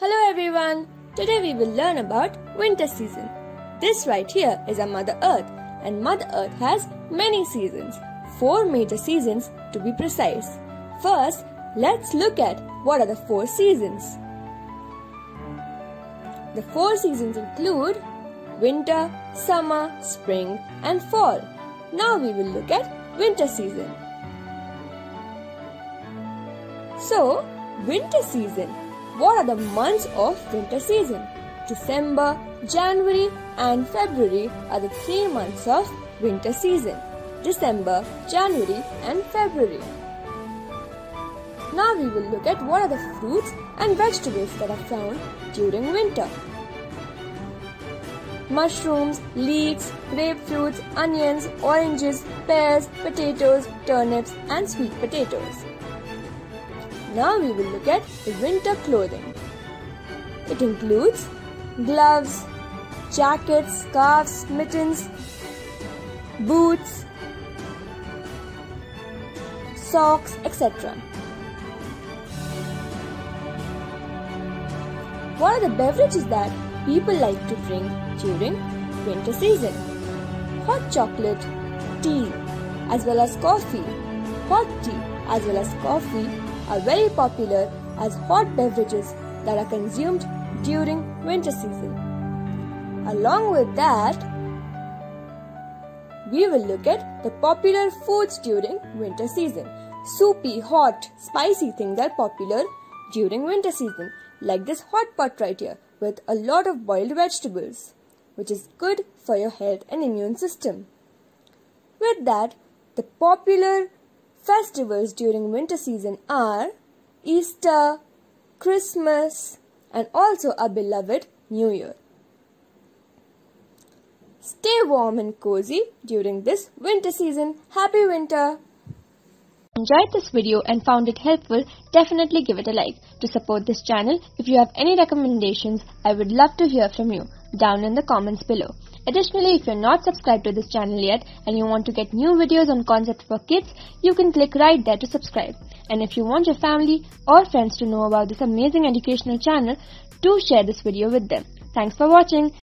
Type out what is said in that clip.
Hello everyone! Today we will learn about winter season. This right here is our Mother Earth and Mother Earth has many seasons, four major seasons to be precise. First, let's look at what are the four seasons. The four seasons include winter, summer, spring and fall. Now we will look at winter season. So, winter season what are the months of winter season? December, January and February are the three months of winter season. December, January and February. Now we will look at what are the fruits and vegetables that are found during winter. Mushrooms, leeks, grapefruits, onions, oranges, pears, potatoes, turnips and sweet potatoes. Now we will look at winter clothing. It includes gloves, jackets, scarves, mittens, boots, socks, etc. What are the beverages that people like to drink during winter season? Hot chocolate, tea, as well as coffee. Hot tea as well as coffee are very popular as hot beverages that are consumed during winter season. Along with that, we will look at the popular foods during winter season. Soupy, hot, spicy things are popular during winter season, like this hot pot right here with a lot of boiled vegetables, which is good for your health and immune system. With that, the popular Festivals during winter season are Easter, Christmas, and also our beloved New Year. Stay warm and cozy during this winter season. Happy winter! Enjoyed this video and found it helpful, definitely give it a like. To support this channel, if you have any recommendations, I would love to hear from you down in the comments below. Additionally, if you're not subscribed to this channel yet and you want to get new videos on concepts for kids, you can click right there to subscribe. And if you want your family or friends to know about this amazing educational channel, do share this video with them. Thanks for watching.